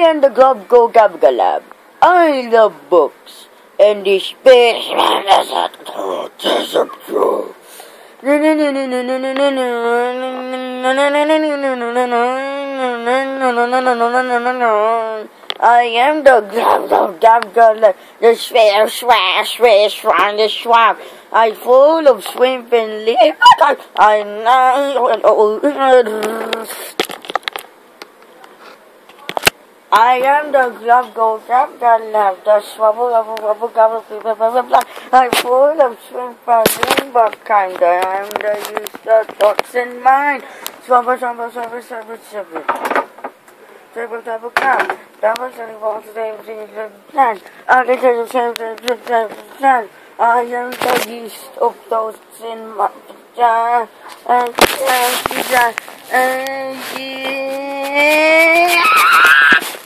and the Glove Go Gabgalab. I love books and the space man, that's a. That's a true. I am the Glove Go Gabgalab, the swear, swear, swear, swan, the swamp. I full of swimp and leaf. I know. I am the glove go grab the love, the swabble a rubble gobble blah blah blah. I'm full of swim for but kind. I am the use the thoughts in mind. Swabble, swabble, swabble, swabble, swabble. Double, double, come. Double, double, double, double, double, plan. I get to the same plan. I am the yeast of thoughts in my and and and and yeah.